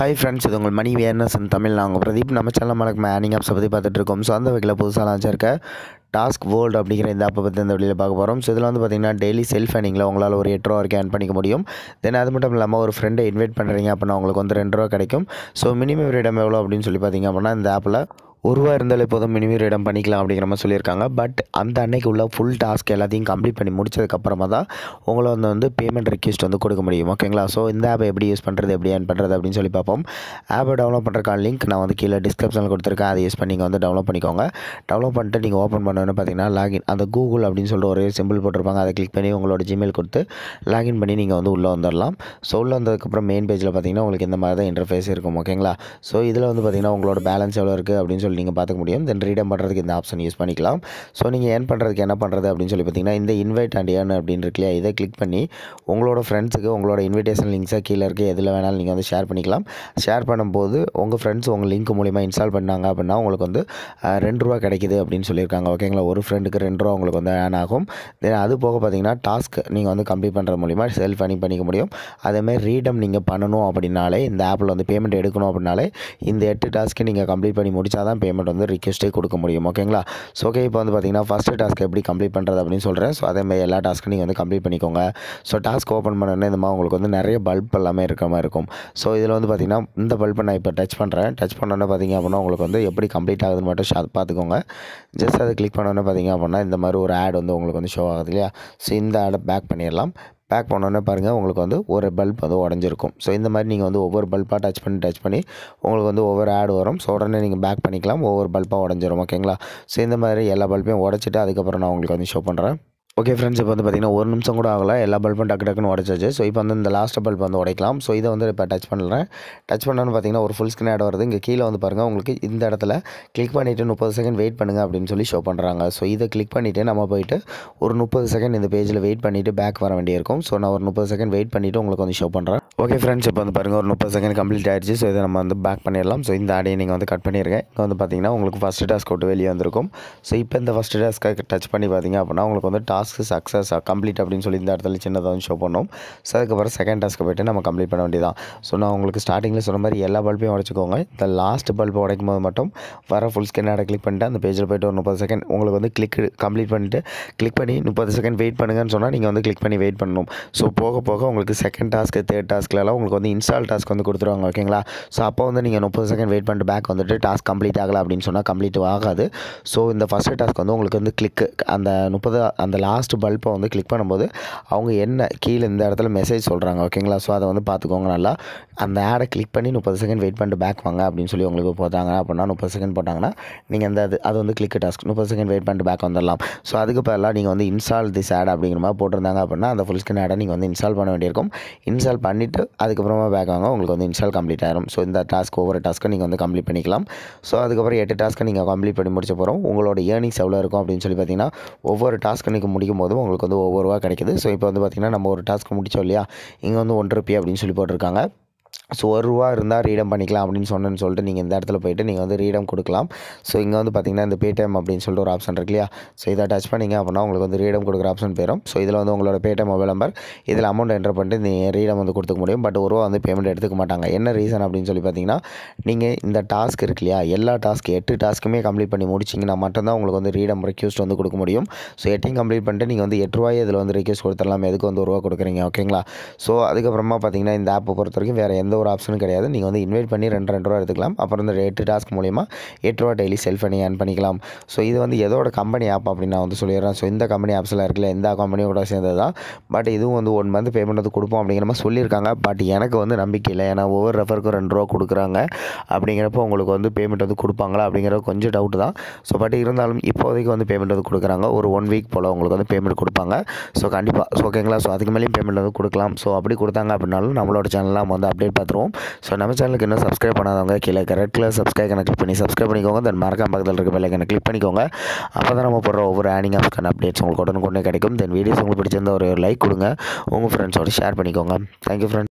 Hi friends இது உங்கள் மணி Werner's Tamil. நாங்கள் பிரதீப். நம்ம சேனல் மலக்கு மேனிங் ஆப்ஸை பற்றி பார்த்துட்டு இருக்கோம் ஸோ அந்த வகையில் புதுசாக லான்ச் இருக்க டாஸ்க் வேர்ல்டு அப்படிங்கிற இந்த ஆப்பை பற்றி இந்த வழியில் பார்க்க போகிறோம் ஸோ இதில் வந்து பார்த்தீங்கன்னா டெய்லி செல்ஃப் ஏர்னிங்கில் உங்களால் ஒரு எட்டு ரூபா வரைக்கும் ஏர்ன் பண்ணிக்க முடியும். தென் அது மட்டும் இல்லாமல் ஒரு ஃப்ரெண்டை இன்வைட் பண்ணுறீங்க அப்படின்னா உங்களுக்கு வந்து ரெண்டு ரூபா கிடைக்கும். ஸோ மினிமம் ரேடம் எவ்வளோ அப்படின்னு சொல்லி பார்த்தீங்க அப்படின்னா இந்த ஆப்பில் ஒருவா இருந்தாலே போதும் மினிமம் இடம் பண்ணிக்கலாம் அப்படிங்கிற மாதிரி சொல்லியிருக்காங்க. பட் அந்த அன்னைக்கு உள்ள ஃபுல் டாஸ்க் எல்லாத்தையும் கம்ப்ளீட் பண்ணி முடிச்சதுக்கப்புறமா தான் உங்களை வந்து வந்து பேமெண்ட் ரிக்வெஸ்ட் வந்து கொடுக்க முடியும். ஓகேங்களா ஸோ இந்த ஆப்பை எப்படி யூஸ் பண்ணுறது எப்படி ஏன் பண்ணுறது அப்படின்னு சொல்லி பார்ப்போம். ஆப்பை டவுன்லோட் பண்ணுறக்கான லிங்க் நான் வந்து கீழே டிஸ்கிரிப்ஷனில் கொடுத்துருக்கேன். அதை யூஸ் பண்ணி நீங்கள் வந்து டவுன்லோட் பண்ணிக்கோங்க. டவுன்லோட் பண்ணிட்டு நீங்கள் ஓப்பன் பண்ணணும்னு பார்த்தீங்கன்னா லாகின் அந்த கூகுள் அப்படின்னு சொல்லிட்டு ஒரே சிம்பிள் போட்டிருப்பாங்க. அதை கிளிக் பண்ணி உங்களோட ஜிமெயில் கொடுத்து லாகின் பண்ணி நீங்கள் வந்து உள்ளே வந்துடலாம் ஸோ உள்ளே வந்ததுக்கப்புறம் மெயின் பேஜில் பார்த்தீங்கன்னா உங்களுக்கு இந்த மாதிரி தான் இன்டர்ஃபேஸ் இருக்கும். ஓகேங்களா ஸோ இதில் வந்து பார்த்தீங்கன்னா உங்களோட பேலன்ஸ் எவ்வளோ இருக்குது அப்படின்னு சொல்லி நீங்கள் பார்த்துக்க முடியும். தென் ரீடம் பண்ணுறதுக்கு இந்த ஆப்ஷன் யூஸ் பண்ணிக்கலாம். ஸோ நீங்கள் ஏர்ன் பண்ணுறதுக்கு என்ன பண்ணுறது அப்படின்னு சொல்லி பார்த்தீங்கன்னா இந்த இன்வைட் அண்ட் ஏர்ன் அப்படின்னு இருக்கு இல்லையா? இதை கிளிக் பண்ணி உங்களோட ஃப்ரெண்ட்ஸுக்கு உங்களோட இன்விடேஷன் லிங்க்ஸாக கீழே இருக்க. எதில் வேணாலும் நீங்கள் வந்து ஷேர் பண்ணிக்கலாம். ஷேர் பண்ணும்போது உங்கள் ஃப்ரெண்ட்ஸ் உங்கள் லிங்க் மூலிமா இன்ஸ்டால் பண்ணாங்க அப்படின்னா உங்களுக்கு வந்து ரெண்டு ரூபா கிடைக்குது அப்படின்னு சொல்லியிருக்காங்க. ஓகேங்களா ஒரு ஃப்ரெண்டுக்கு ரெண்டு ரூபா உங்களுக்கு வந்து ஏர்ன் ஆகும். தென் அது போக பார்த்தீங்கன்னா டாஸ்க் நீங்கள் வந்து கம்ப்ளீட் பண்ணுறது மூலிமா செல்ஃப் அனி பண்ணிக்க முடியும். அதேமாதிரி ரீடம் நீங்கள் பண்ணணும் அப்படின்னாலே இந்த ஆப்பில் வந்து பேமெண்ட் எடுக்கணும் அப்படின்னாலே இந்த எட்டு டாஸ்க்கு நீங்கள் கம்ப்ளீட் பண்ணி முடிச்சா தான் பேமெண்ட் வந்து ரிக்வெஸ்ட்டே கொடுக்க முடியும் ஓகேங்களா ஸோ ஓகே இப்போ வந்து பார்த்தீங்கன்னா ஃபஸ்ட்டு டாஸ்க் எப்படி கம்ப்ளீட் பண்ணுறது அப்படின்னு சொல்கிறேன் ஸோ அதேமாதிரி எல்லா டாஸ்க்கும் நீங்கள் வந்து கம்ப்ளீட் பண்ணிக்கோங்க. ஸோ டாஸ்க் ஓப்பன் பண்ணோன்னே இந்த மாதிரி உங்களுக்கு வந்து நிறைய பல்ப் எல்லாமே இருக்கிற மாதிரி இருக்கும். ஸோ இதில் வந்து பார்த்தீங்கன்னா இந்த பல்பை நான் இப்போ டச் பண்ணுறேன் டச் பண்ணோன்னே பார்த்தீங்க அப்படின்னா உங்களுக்கு வந்து எப்படி கம்ப்ளீட் ஆகுதுன்னு மட்டும் ஷா பார்த்துக்கோங்க ஜஸ்ட் அதை கிளிக் பண்ணோன்னே பார்த்தீங்க அப்படின்னா இந்த மாதிரி ஒரு ஆட் வந்து உங்களுக்கு வந்து ஷோ ஆகுது இல்லையா? ஸோ இந்த ஆடை பேக் பண்ணிடலாம். பேக் பண்ணோன்னே பாருங்கள் உங்களுக்கு வந்து ஒரு பல்ப் வந்து உடஞ்சிருக்கும். ஸோ இந்த மாதிரி நீங்கள் வந்து ஒவ்வொரு பல்பாக டச் பண்ணி டச் பண்ணி உங்களுக்கு வந்து ஒவ்வொரு ஆட் வரும். ஸோ உடனே நீங்கள் பேக் பண்ணிக்கலாம் ஒவ்வொரு பல்பாக உடஞ்சிரும் ஓகேங்களா ஸோ இந்த மாதிரி எல்லா பல்பையும் உடச்சிட்டு அதுக்கப்புறம் நான் உங்களுக்கு வந்து ஷோ பண்ணுறேன் ஓகே ஃப்ரெண்ட்ஸ் இப்போ வந்து பார்த்தீங்கன்னா ஒரு நிமிஷம் கூட ஆகல. எல்லா பல்பும் டக்கு டக்குன்னு உடச்சாச்சு. ஸோ இப்போ வந்து இந்த லாஸ்ட் பல்ப் வந்து உடைக்கலாம். ஸோ இதை வந்து இப்போ டச் பண்ணுறேன் டச் பண்ணோன்னு பார்த்தீங்கன்னா ஒரு ஃபுல் ஸ்க்ரீன் ஆட் வருது. இங்கே கீழே வந்து பாருங்கள் உங்களுக்கு இந்த இடத்துல கிளிக் பண்ணிவிட்டு முப்பது செகண்ட் வெயிட் பண்ணுங்கள் அப்படின்னு சொல்லி ஷோ பண்ணுறாங்க ஸோ இதை கிளிக் பண்ணிவிட்டு நம்ம போயிட்டு ஒரு முப்பது செகண்ட் இந்த பேஜில் வெயிட் பண்ணிவிட்டு பேக் வர வேண்டியிருக்கும். ஸோ நான் ஒரு முப்பது செகண்ட் வெயிட் பண்ணிவிட்டு உங்களுக்கு வந்து ஷோ பண்ணுறேன் ஓகே ஃப்ரெண்ட்ஸ் இப்போ வந்து பாருங்கள் ஒரு முப்பது செகண்ட் கம்ப்ளீட் ஆயிடுச்சு. ஸோ இதை நம்ம வந்து பேக் பண்ணிடலாம். ஸோ இந்த ஆடியை நீங்கள் வந்து கட் பண்ணியிருக்கேன் இங்கே வந்து பார்த்தீங்கன்னா உங்களுக்கு ஃபஸ்ட்டு டாஸ்க் விட்டு வெளியே வந்திருக்கும். ஸோ இப்போ இந்த ஃபஸ்ட்டு டாஸ்க்கை டச் பண்ணி பார்த்தீங்க அப்படின்னா உங்களுக்கு வந்து டாஸ்க் சக்ஸஸ் கம்ப்ளீட் அப்படின்னு சொல்லி இந்த இடத்துல சின்னதாக வந்து ஷோ பண்ணோம். ஸோ அதுக்கப்புறம் செகண்ட் டாஸ்க்கு போய்ட்டு நம்ம கம்ப்ளீட் பண்ண வேண்டியதான் ஸோ நான் உங்களுக்கு ஸ்டார்டிங்கில் சொன்ன மாதிரி எல்லா பல்பையும் உடச்சிக்கோங்க. இந்த லாஸ்ட் பல்ப் உடைக்கும் போது மட்டும் வர ஃபுல் ஸ்கின் ஆடை கிளிக் பண்ணிட்டு அந்த பேஜில் போய்ட்டு ஒரு முப்பது செகண்ட் உங்களுக்கு வந்து கிளிக் கம்ப்ளீட் பண்ணிவிட்டு கிளிக் பண்ணி முப்பது செகண்ட் வெயிட் பண்ணுங்கன்னு சொன்னால் நீங்கள் வந்து கிளிக் பண்ணி வெயிட் பண்ணணும். ஸோ போக போக உங்களுக்கு செகண்ட் டாஸ்க்கு தேர்ட் டாஸ்க்லலாம் உங்களுக்கு வந்து இன்ஸ்டால் டாஸ்க் வந்து கொடுத்துருவாங்க ஓகேங்களா ஸோ அப்போ வந்து நீங்கள் முப்பது செகண்ட் வெயிட் பண்ணிட்டு பேக் வந்துட்டு டாஸ்க் கம்ப்ளீட் ஆகலை அப்படின்னு சொன்னால் கம்ப்ளீட் ஆகாது. ஸோ இந்த ஃபஸ்ட்டு டாஸ்க் வந்து உங்களுக்கு வந்து கிளிக்கு அந்த முப்பது அந்த லாஸ்ட் பல்பை வந்து கிளிக் பண்ணும்போது அவங்க என்ன கீழே இந்த இடத்துல மெசேஜ் சொல்கிறாங்க ஓகேங்களா ஸோ அதை வந்து பார்த்துக்கோங்க நல்லா. அந்த ஆடை கிளிக் பண்ணி முப்பது செகண்ட் வெயிட் பண்ணிட்டு பேக் வாங்க அப்படின்னு சொல்லி உங்களுக்கு போட்டாங்க. அப்படின்னா முப்பது செகண்ட் போட்டாங்கன்னா நீங்கள் அந்த அது அது வந்து கிளிக் டாஸ்க் முப்பது செகண்ட் வெயிட் பண்ணிட்டு பேக் வந்துடலாம். ஸோ அதுக்கு பதிலாக நீங்கள் வந்து இன்ஸ்டால் திஸ் ஆட் அப்படிங்கிற மாதிரி போட்டிருந்தாங்க அப்படின்னா அந்த ஃபுல் ஸ்கிரீன் ஆடை நீங்கள் வந்து இன்ஸ்டால் பண்ண வேண்டியிருக்கும். இன்ஸ்டால் பண்ணிவிட்டு அதுக்கப்புறமா பேக் வாங்க. உங்களுக்கு வந்து இன்ஸ்டால் கம்ப்ளீட் ஆகிடும் ஸோ இந்த டாஸ்க் ஒவ்வொரு டாஸ்க்கும் நீங்கள் வந்து கம்ப்ளீட் பண்ணிக்கலாம். ஸோ அதுக்கப்புறம் எட்டு டாஸ்க்கை நீங்கள் கம்ப்ளீட் பண்ணி முடிச்ச போகிறோம் உங்களோட ஏர்னிங்ஸ் எவ்வளோ இருக்கும் அப்படின்னு சொல்லி பார்த்தீங்கன்னா ஒவ்வொரு டாஸ்க்கு நீங்கள் முடிக்கும் போதும் உங்களுக்கு வந்து ஒவ்வொரு ரூபா கிடைக்குது. ஸோ இப்போ வந்து பார்த்திங்கன்னா நம்ம ஒரு டாஸ்க் முடித்தோம் இல்லையா? இங்கே வந்து ஒன்றரை ருப்பி அப்படின்னு சொல்லி போட்டிருக்காங்க. ஸோ ஒரு ரூபா இருந்தால் ரீடம் பண்ணிக்கலாம் அப்படின்னு சொன்னேன்னு சொல்லிட்டு நீங்கள் இந்த இடத்துல போயிட்டு நீங்கள் வந்து ரீடம் கொடுக்கலாம். ஸோ இங்கே வந்து பார்த்தீங்கன்னா இந்த பேடிஎம் அப்படின்னு சொல்லிட்டு ஒரு ஆப்ஷன் இருக்கு இல்லையா? ஸோ இதை டச் பண்ணிங்க அப்படின்னா உங்களுக்கு வந்து ரீடம் கொடுக்குற ஆப்ஷன் போயிடும் ஸோ இதில் வந்து உங்களோட பேடிஎம் மொபைல் நம்பர் இதில் அமௌண்ட் என்டர் பண்ணிட்டு நீங்கள் ரீடம் வந்து கொடுத்துக்க முடியும். பட் ஒரு ரூபா வந்து பேமெண்ட் எடுத்துக்க மாட்டாங்க. என்ன ரீசன் அப்படின்னு சொல்லி பார்த்தீங்கன்னா நீங்கள் இந்த டாஸ்க் இருக்கு இல்லையா? எல்லா டாஸ்க் எட்டு டாஸ்க்குமே கம்ப்ளீட் பண்ணி முடிச்சிங்கன்னா மட்டும்தான் உங்களுக்கு வந்து ரீடம் ரெக்யூஸ்ட் வந்து கொடுக்க முடியும். ஸோ எட்டையும் கம்ப்ளீட் பண்ணிட்டு நீங்கள் வந்து எட்டு ரூபாய் இதில் வந்து ரெக்யூஸ்ட் கொடுத்துடலாம். எதுக்கு வந்து ஒரு ரூபா கொடுக்குறீங்க? ஓகேங்களா ஸோ அதுக்கப்புறமா பார்த்தீங்கன்னா இந்த ஆப்பை பொறுத்த வரைக்கும் வேறு எந்த ஒரு ஆப்ஷனும் கிடையாது. நீங்கள் வந்து இன்வைட் பண்ணி ரெண்டு ரெண்டு ரூபா எடுத்துக்கலாம். அப்புறம் இந்த எட்டு டாஸ்க் மூலிமா எட்டு ரூபா டெய்லி செல் பண்ணி ஏர்ன் பண்ணிக்கலாம். ஸோ இது வந்து எதோட கம்பெனி ஆப் அப்படின்னு நான் வந்து சொல்லிடுறேன். ஸோ இந்த கம்பெனி ஆப்ஸில் இருக்குல்ல எந்த கம்பெனியோட சேர்ந்தது தான் பட் இதுவும் வந்து ஒன் மந்த் பேமெண்ட் வந்து கொடுப்போம் அப்படிங்கிற மாதிரி சொல்லியிருக்காங்க. பட் எனக்கு வந்து நம்பிக்கை இல்லை. ஏன்னா ஒவ்வொரு ரெஃபருக்கும் ரெண்டு ரூபா கொடுக்குறாங்க. அப்படிங்கிறப்போ உங்களுக்கு வந்து பேமெண்ட் வந்து கொடுப்பாங்களா அப்படிங்கிறது கொஞ்சம் டவுட் தான். ஸோ பட் இருந்தாலும் இப்போதைக்கு வந்து பேமெண்ட் வந்து கொடுக்குறாங்க. ஒரு ஒன் வீக் போல் உங்களுக்கு வந்து பேமெண்ட் கொடுப்பாங்க. ஸோ கண்டிப்பாக ஸோ ஓகேங்களா ஸோ அதுக்கு மேலேயும் பேமெண்ட் வந்து கொடுக்கலாம். ஸோ அப்படி கொடுத்தாங்க அப்படின்னாலும் நம்மளோட சேனலில் நம்ம வந்து அப்டேட் பார்த்துருவோம். ஸோ நம்ம சேனலுக்கு இன்னும் சப்ஸ்கிரைப் பண்ணாதவங்க கீழே ரெட் கலர் சப்ஸ்கிரைப் கணக்கு கிளிக் பண்ணி சப்ஸ்கிரைப் பண்ணிக்கோங்க. தென் மறக்காம பக்கத்தில் இருக்க பெல் ஐக்கனை கிளிக் பண்ணிக்கோங்க. அப்போ தான் நம்ம போடுற ஒவ்வொரு ஆனிங் ஆப்ஸ்க்கான அப்டேட்ஸ் உங்களுக்கு உடனுக்குடனே கிடைக்கும். தென் வீடியோஸ் உங்களுக்கு பிடிச்சிருந்தா ஒரு லைக் கொடுங்க. உங்கள் ஃப்ரெண்ட்ஸோட ஷேர் பண்ணிக்கோங்க. Thank you friends